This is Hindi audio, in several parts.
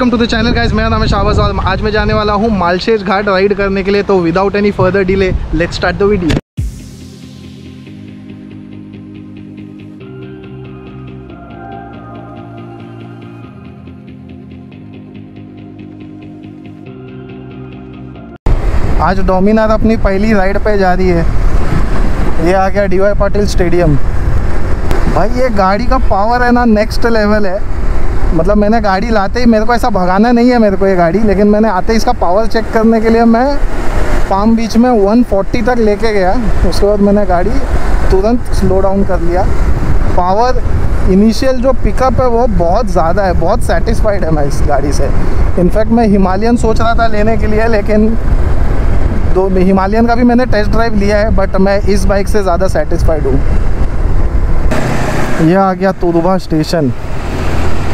Welcome to the channel guys मेरा नाम है शाहबाज और आज मैं जाने वाला हूँ मालशेज घाट राइड करने के लिए तो without any further delay let's start the video आज डोमिनार अपनी पहली राइड पे जा रही है। ये आ गया डी वाई पाटिल स्टेडियम भाई, ये गाड़ी का पावर है ना नेक्स्ट लेवल है। मतलब मैंने गाड़ी लाते ही, मेरे को ऐसा भगाना नहीं है मेरे को ये गाड़ी, लेकिन मैंने आते ही इसका पावर चेक करने के लिए मैं पाम बीच में 140 तक लेके गया। उसके बाद मैंने गाड़ी तुरंत स्लो डाउन कर लिया। पावर इनिशियल जो पिकअप है वो बहुत ज़्यादा है, बहुत सेटिस्फाइड है मैं इस गाड़ी से। इनफैक्ट मैं हिमालयन सोच रहा था लेने के लिए, लेकिन दो हिमालयन का भी मैंने टेस्ट ड्राइव लिया है बट मैं इस बाइक से ज़्यादा सेटिस्फाइड हूँ। यह आ गया तुरबा स्टेशन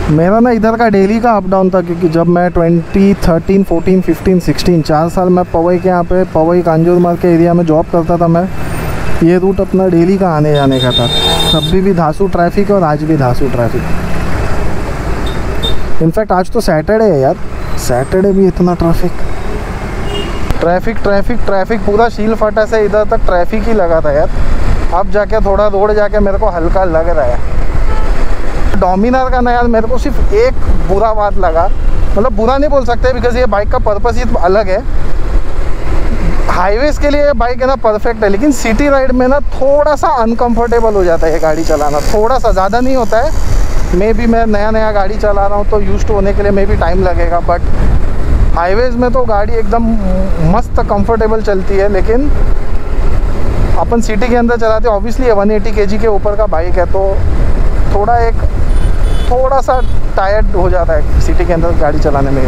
मेरा ना इधर का डेली का अप डाउन था क्योंकि जब मैं 2013, 14, 15, 16 चार साल मैं पवई के यहाँ पे पवई कांजूर मार्ग के एरिया में जॉब करता था मैं। ये रूट अपना डेली का आने जाने का था। तब भी भी धासू ट्रैफ़िक और आज भी धासू ट्रैफ़िक इनफैक्ट आज तो सैटरडे है यार। सैटरडे भी इतना ट्रैफ़िक ट्रैफ़िक ट्रैफ़िक ट्रैफ़िक पूरा शील फटा से इधर तक ट्रैफ़िक ही लगा था यार। अब जाके थोड़ा रोड जाके मेरे को हल्का लग रहा है। डोमिनार का ना यार, मेरे को सिर्फ़ एक बुरा बात लगा। मतलब बुरा नहीं बोल सकते बिकॉज़ ये बाइक का पर्पस ही अलग है। हाईवेज के लिए बाइक है ना परफेक्ट है, लेकिन सिटी राइड में ना थोड़ा सा अनकंफर्टेबल हो जाता है गाड़ी चलाना। थोड़ा सा ज़्यादा नहीं होता है। मे भी मैं नया नया गाड़ी चला रहा हूँ तो यूज़ होने के लिए मे भी टाइम लगेगा बट हाईवेज में तो गाड़ी एकदम मस्त कंफर्टेबल चलती है, लेकिन अपन सिटी के अंदर चलाते ऑब्वियसली वन एटी के के ऊपर का बाइक है तो थोड़ा एक थोड़ा सा टायर्ड हो जाता है सिटी के अंदर गाड़ी चलाने में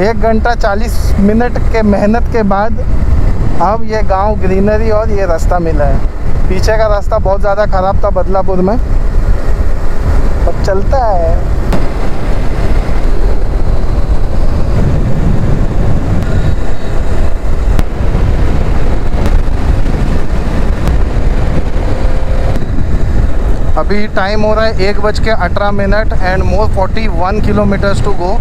एक घंटा चालीस मिनट के मेहनत के बाद अब ये गाँव ग्रीनरी और ये रास्ता मिला है। पीछे का रास्ता बहुत ज़्यादा ख़राब था बदलापुर में। अब चलता है। अभी टाइम हो रहा है एक बज के अठारह minute and more forty one kilometres to go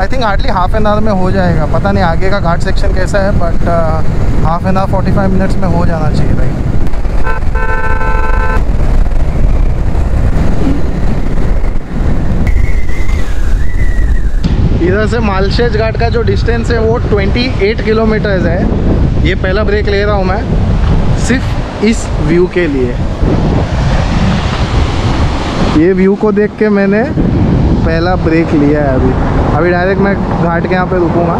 I think hardly half an hour में हो जाएगा। पता नहीं आगे का घाट सेक्शन कैसा है but half an hour forty five minutes में हो जाना चाहिए भाई। इधर से मालशेज घाट का जो डिस्टेंस है, वो 28 किलोमीटर्स है। ये पहला ब्रेक ले रहा हूँ मैं, सिर्फ़ इस व्यू के लिए। ये व्यू को देख के मैंने पहला ब्रेक लिया है अभी। अभी डायरेक्ट मैं घाट के यहाँ पे रुकूँगा।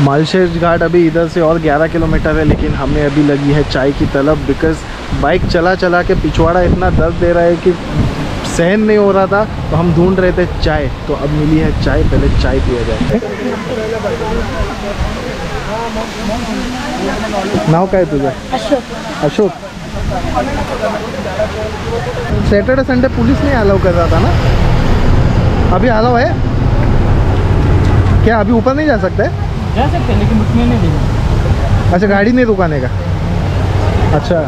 मालशेज घाट अभी इधर से और 11 किलोमीटर है, लेकिन हमें अभी लगी है चाय की तलब बिकॉज़ बाइक चला चला के पिछवाड़ा इतना दर्द दे रहा है कि सहन नहीं हो रहा था तो हम ढूंढ रहे थे चाय। तो अब मिली है चाय पहले चाय पिया जाए। नाव काय तुझं? Ashok. Ashok. Saturday Sunday police नहीं अलाउ कर रहा था ना? अभी अलाउ है क्या अभी ऊपर नहीं जा सकते जा सकते लेकिन उसमें नहीं अच्छा गाड़ी नहीं रुकाने का? अच्छा।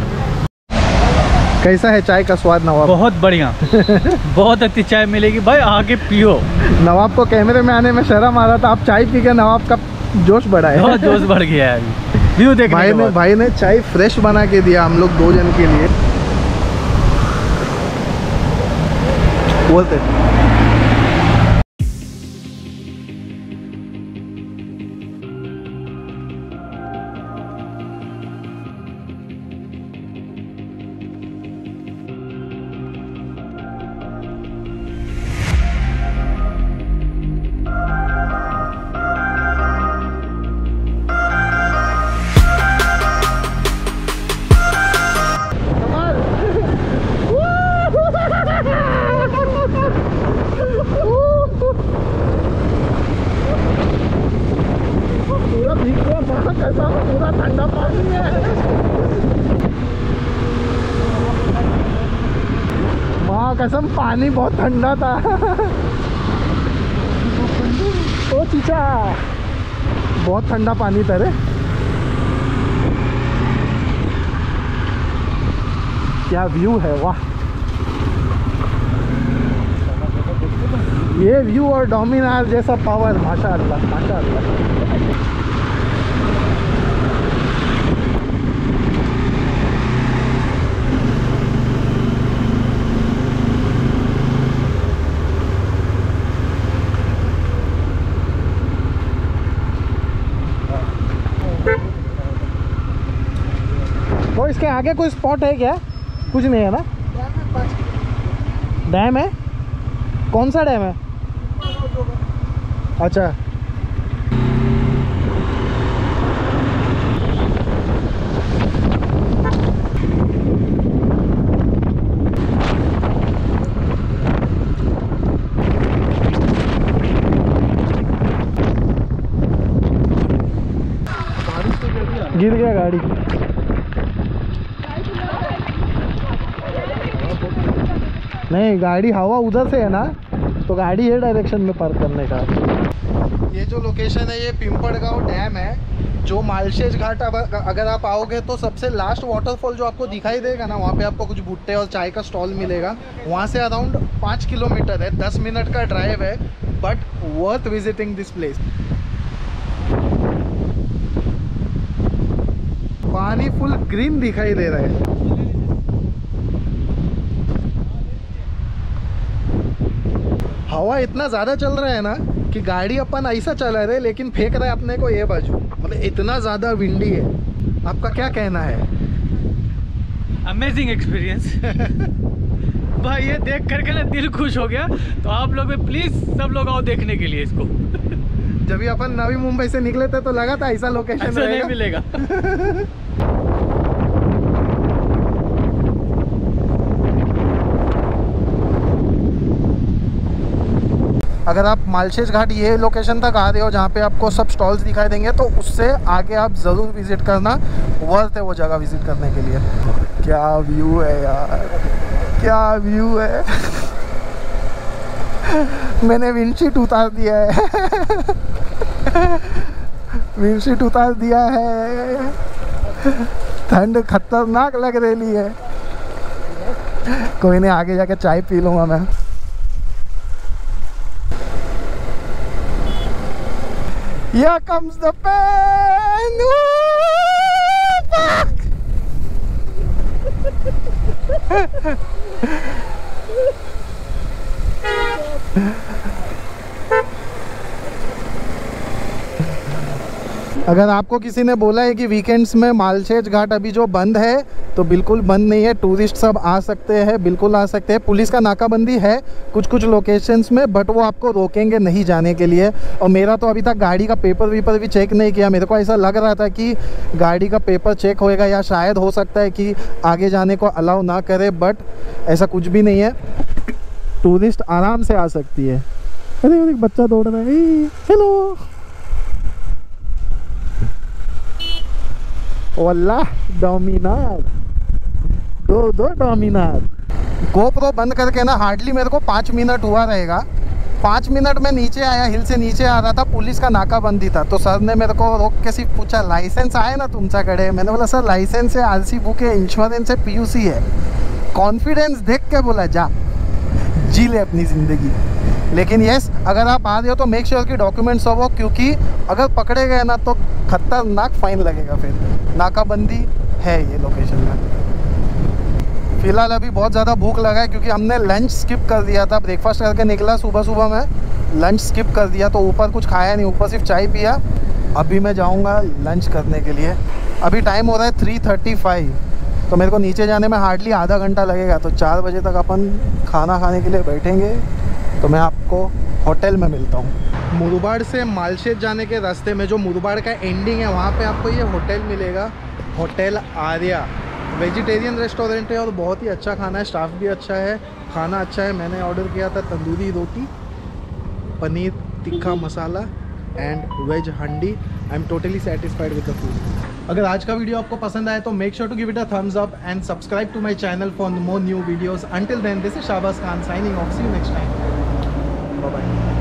कैसा है चाय का स्वाद नवाब? बहुत बढ़िया। बहुत अच्छी चाय मिलेगी। भाई आगे पियो। नवाब को कैमरे में आने में शर्म आ रहा था। आप चाय पी के नवाब का जोश बढ़ा है। जोश बढ़ गया है अभी। व्यू देखने भाई ने भाई ने चाय फ्रेश बना के दिया हम लोग दो जन के लिए। बोलते कसम, पानी बहुत ठंडा था। ओ चीचा, बहुत ठंडा पानी था रे। क्या व्यू है, वाह। ये व्यू और डोमिनार जैसा पावर माशाल्लाह माशाल्लाह वो इसके आगे कोई स्पॉट है क्या? कुछ नहीं है ना? डैम है? कौन सा डैम है? अच्छा। गिर गया गाड़ी। नहीं, गाड़ी हवा उधर से है ना तो गाड़ी ये डायरेक्शन में पार्क करने का। ये जो लोकेशन है, ये पिंपड़गांव डैम है, जो मालशेज घाट अगर आप आओगे तो सबसे लास्ट वाटरफॉल जो आपको दिखाई देगा ना, वहाँ पे आपको कुछ भुट्टे और चाय का स्टॉल मिलेगा। वहाँ से अराउंड पाँच किलोमीटर है, दस मिनट का ड्राइव है but worth visiting this place पानी फुल ग्रीन दिखाई दे रहा है। हवा इतना ज़्यादा चल रहा है ना कि गाड़ी अपन ऐसा चला रहे लेकिन फेंक रहा है अपने को ये बाजू। मतलब इतना ज़्यादा विंडी है। आपका क्या कहना है? अमेजिंग एक्सपीरियंस भाई ये देख करके ना दिल खुश हो गया। तो आप लोग भी प्लीज़ सब लोग आओ देखने के लिए इसको। जब भी अपन नवी मुंबई से निकले थे तो लगा था ऐसा लोकेशन ऐसा नहीं मिलेगा। अगर आप मालशेज घाट ये लोकेशन तक आ रहे हो जहाँ पे आपको सब स्टॉल्स दिखाई देंगे तो उससे आगे आप ज़रूर विज़िट करना। वर्थ है वो जगह विज़िट करने के लिए। क्या व्यू है यार। क्या व्यू है। मैंने विंडशीट उतार दिया है। विंडशीट उतार दिया है। ठंड खतरनाक लग रही है। कोई नहीं, आगे जाके चाय पी लूँगा मैं। Here comes the pen. Ooh, fuck. अगर आपको किसी ने बोला है कि वीकेंड्स में मालछेज घाट अभी जो बंद है तो बिल्कुल बंद नहीं है। टूरिस्ट सब आ सकते हैं, बिल्कुल आ सकते हैं। पुलिस का नाकाबंदी है कुछ कुछ लोकेशंस में बट वो आपको रोकेंगे नहीं जाने के लिए। और मेरा तो अभी तक गाड़ी का पेपर वेपर भी चेक नहीं किया। मेरे को ऐसा लग रहा था कि गाड़ी का पेपर चेक होएगा या शायद हो सकता है कि आगे जाने को अलाउ ना करे बट ऐसा कुछ भी नहीं है। टूरिस्ट आराम से आ सकती है। अरे बच्चा दौड़ रहा है। हेलो वल्लाह, डोमिनार। दो दो डोमिनार। गोप्रो बंद करके ना हार्डली मेरे को पाँच मिनट हुआ रहेगा। पाँच मिनट में नीचे आया, हिल से नीचे आ रहा था, पुलिस का नाकाबंदी था। तो सर ने मेरे को रोक के सिर्फ़ पूछा, लाइसेंस आहे ना तुमच्याकडे? मैंने बोला, सर, लाइसेंस है आर सी बुक है इंश्योरेंस है पीयूसी है। कॉन्फिडेंस देख के बोला, जा, जी ले अपनी ज़िंदगी। लेकिन यस अगर आप आ रहे हो तो मेक श्योर कि डॉक्यूमेंट्स हो, क्योंकि अगर पकड़े गए ना तो खतरनाक फाइन लगेगा फिर। नाकाबंदी है ये लोकेशन में। फ़िलहाल अभी बहुत ज़्यादा भूख लगा है क्योंकि हमने लंच स्किप कर दिया था। ब्रेकफास्ट करके निकला सुबह सुबह में। लंच स्किप कर दिया तो ऊपर कुछ खाया नहीं, ऊपर सिर्फ़ चाय पिया। अभी मैं जाऊँगा लंच करने के लिए। अभी टाइम हो रहा है थ्री थर्टी फाइव तो मेरे को नीचे जाने में हार्डली आधा घंटा लगेगा। तो चार बजे तक अपन खाना खाने के लिए बैठेंगे। तो मैं आपको होटल में मिलता हूँ। मुरबाड़ से मालशेज जाने के रास्ते में जो मुरबाड़ का एंडिंग है, वहाँ पे आपको ये होटल मिलेगा। होटल आर्या। वेजिटेरियन रेस्टोरेंट है और बहुत ही अच्छा खाना है स्टाफ भी अच्छा है, खाना अच्छा है। मैंने ऑर्डर किया था तंदूरी रोटी, paneer tikka masala and veg handi. I am totally satisfied with the food अगर आज का वीडियो आपको पसंद आया तो make sure to give it a thumbs up and subscribe to my channel for more new videos until then this is Shabaz Khan signing off see next time Bye-bye.